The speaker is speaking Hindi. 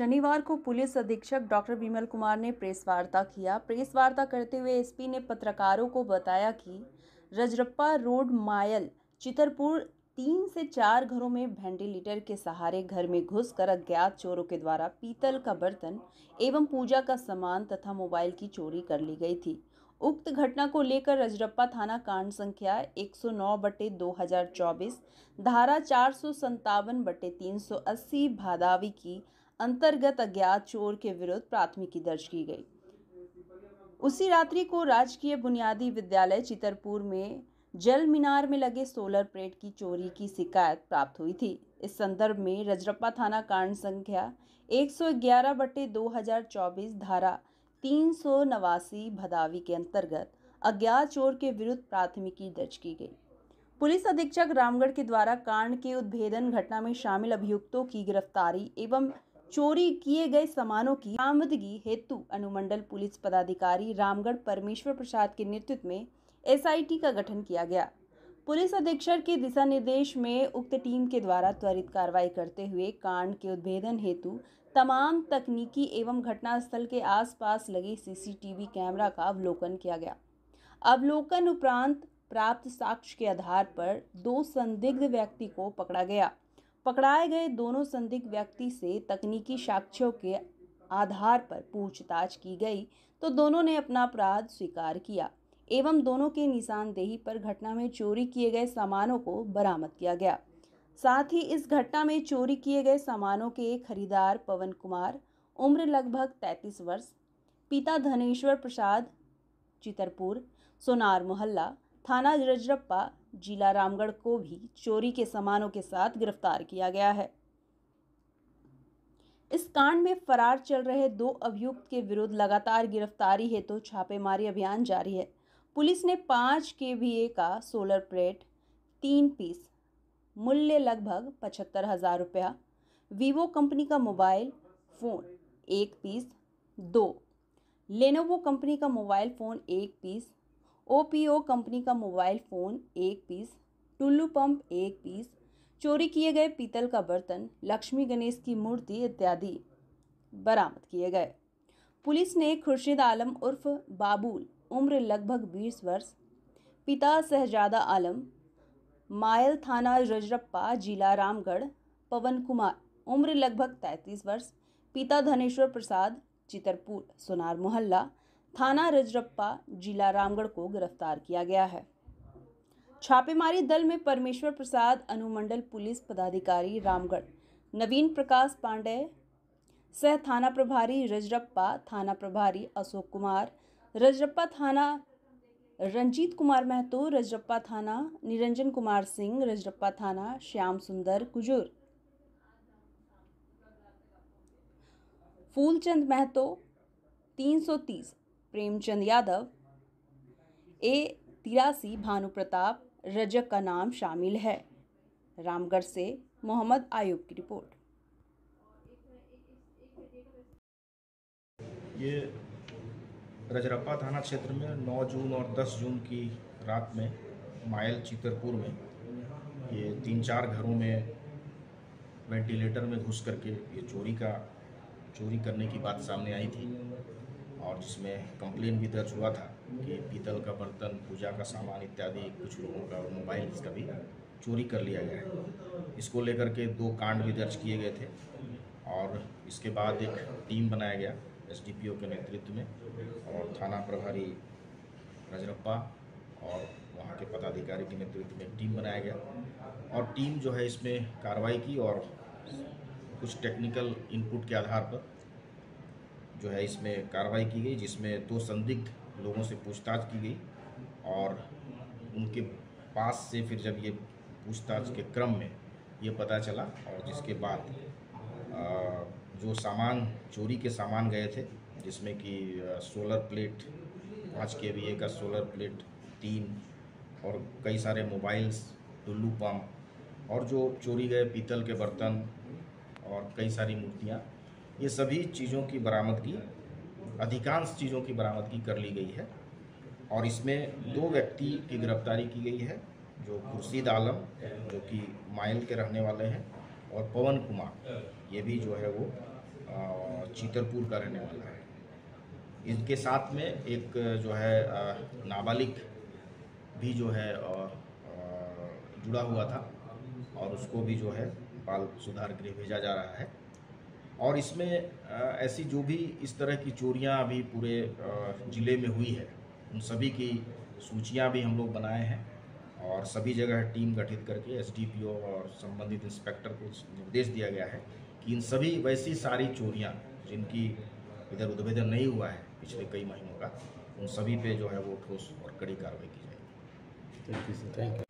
शनिवार को पुलिस अधीक्षक डॉक्टर विमल कुमार ने प्रेस वार्ता किया। प्रेस वार्ता करते हुए एसपी ने पत्रकारों को बताया कि रजरप्पा रोड, मायल, चितरपुर तीन से चार घरों में वेंटिलेटर के सहारे घर में घुसकर अज्ञात चोरों के द्वारा पीतल का बर्तन एवं पूजा का सामान तथा मोबाइल की चोरी कर ली गई थी। उक्त घटना को लेकर रजरप्पा थाना कांड संख्या 109 बटे 2024 धारा चार सौ बटे तीन भादावी की अंतर्गत अज्ञात चोर के विरुद्ध प्राथमिकी दर्ज की गई। उसी रात्रि को राजकीय बुनियादी विद्यालय चितरपुर में जल मीनार में लगे सोलर प्लेट की चोरी की शिकायत प्राप्त हुई थी। इस संदर्भ में रजरप्पा थाना कांड संख्या 111 बटे 2024 धारा तीन सौ नवासी भदावी के अंतर्गत अज्ञात चोर के विरुद्ध प्राथमिकी दर्ज की गई। पुलिस अधीक्षक रामगढ़ के द्वारा कांड के उद्भेदन घटना में शामिल अभियुक्तों की गिरफ्तारी एवं चोरी किए गए सामानों की बरामदगी हेतु अनुमंडल पुलिस पदाधिकारी रामगढ़ परमेश्वर प्रसाद के नेतृत्व में एसआईटी का गठन किया गया। पुलिस अधीक्षक के दिशा निर्देश में उक्त टीम के द्वारा त्वरित कार्रवाई करते हुए कांड के उद्भेदन हेतु तमाम तकनीकी एवं घटनास्थल के आसपास लगे सीसीटीवी कैमरा का अवलोकन किया गया। अवलोकन उपरांत प्राप्त साक्ष्य के आधार पर दो संदिग्ध व्यक्ति को पकड़ा गया। पकड़ाए गए दोनों संदिग्ध व्यक्ति से तकनीकी साक्ष्यों के आधार पर पूछताछ की गई तो दोनों ने अपना अपराध स्वीकार किया। एवं दोनों के निशानदेही पर घटना में चोरी किए गए सामानों को बरामद किया गया। साथ ही इस घटना में चोरी किए गए सामानों के खरीदार पवन कुमार, उम्र लगभग 33 वर्ष, पिता धनेश्वर प्रसाद चितरपुर, सोनार मोहल्ला थाना रजरप्पा जिला रामगढ़ को भी चोरी के सामानों के साथ गिरफ़्तार किया गया है। इस कांड में फरार चल रहे दो अभियुक्त के विरुद्ध लगातार गिरफ्तारी हेतु तो छापेमारी अभियान जारी है। पुलिस ने पाँच के वी का सोलर प्लेट, तीन पीस, मूल्य लगभग पचहत्तर हज़ार रुपया, वीवो कंपनी का मोबाइल फ़ोन एक पीस, दो, लेनोवो कंपनी का मोबाइल फ़ोन एक पीस ओपीओ कंपनी का मोबाइल फ़ोन एक पीस, टुल्लू पंप एक पीस, चोरी किए गए पीतल का बर्तन, लक्ष्मी गणेश की मूर्ति इत्यादि बरामद किए गए। पुलिस ने खुर्शीद आलम उर्फ़ बाबुल, उम्र लगभग बीस वर्ष, पिता शहजादा आलम, मायल थाना रजरप्पा, जिला रामगढ़, पवन कुमार, उम्र लगभग तैंतीस वर्ष, पिता धनेश्वर प्रसाद, चितरपुर, सोनार मोहल्ला थाना रजरप्पा जिला रामगढ़ को गिरफ़्तार किया गया है। छापेमारी दल में परमेश्वर प्रसाद, अनुमंडल पुलिस पदाधिकारी रामगढ़, नवीन प्रकाश पांडे, सह थाना प्रभारी रजरप्पा, थाना प्रभारी अशोक कुमार, रजरप्पा थाना रंजीत कुमार महतो, रजरप्पा थाना निरंजन कुमार सिंह, रजरप्पा थाना श्याम सुंदर कुजूर। फूलचंद महतो 330 प्रेमचंद यादव, ए तिरासी भानु प्रताप, रजक का नाम शामिल है। रामगढ़ से मोहम्मद आयुब की रिपोर्ट। ये रजरप्पा थाना क्षेत्र में 9 जून और 10 जून की रात में, मायल चितरपुर में, ये तीन चार घरों में वेंटिलेटर में घुस करके ये चोरी का, चोरी करने की बात सामने आई थी। और जिसमें कंप्लेन भी दर्ज हुआ था कि पीतल का बर्तन, पूजा का सामान इत्यादि कुछ लोगों का मोबाइल का भी चोरी कर लिया गया है। इसको लेकर के दो कांड भी दर्ज किए गए थे और इसके बाद एक टीम बनाया गया एसडीपीओ के नेतृत्व में और थाना प्रभारी रजरप्पा और वहाँ के पदाधिकारी के नेतृत्व में टीम बनाया गया और टीम जो है इसमें कार्रवाई की और कुछ टेक्निकल इनपुट के आधार पर जो है इसमें कार्रवाई की गई, जिसमें दो संदिग्ध लोगों से पूछताछ की गई और उनके पास से फिर जब ये पूछताछ के क्रम में ये पता चला और जिसके बाद जो सामान, चोरी के सामान गए थे, जिसमें कि सोलर प्लेट, पाँच के वी का सोलर प्लेट, तीन और कई सारे मोबाइल्स, टुल्लू पम्प और जो चोरी गए, पीतल के बर्तन और कई सारी मूर्तियाँ ये सभी चीज़ों की बरामदगी, अधिकांश चीज़ों की बरामदगी कर ली गई है। और इसमें दो व्यक्ति की गिरफ्तारी की गई है, जो खुर्शीद आलम, जो कि माइल के रहने वाले हैं, और पवन कुमार, ये भी जो है वो चीतरपुर का रहने वाला है। इनके साथ में एक जो है नाबालिग भी जो है जुड़ा हुआ था, और उसको भी जो है, बाल सुधार गृह भेजा जा रहा है। और इसमें ऐसी जो भी इस तरह की चोरियाँ अभी पूरे ज़िले में हुई है, उन सभी की सूचियाँ भी हम लोग बनाए हैं और सभी जगह टीम गठित करके एसडीपीओ और संबंधित इंस्पेक्टर को निर्देश दिया गया है कि इन सभी वैसी सारी चोरियाँ जिनकी इधर उद्भेदन नहीं हुआ है पिछले कई महीनों का, उन सभी पे जो है वो ठोस और कड़ी कार्रवाई की जाएगी। Thank you sir thank you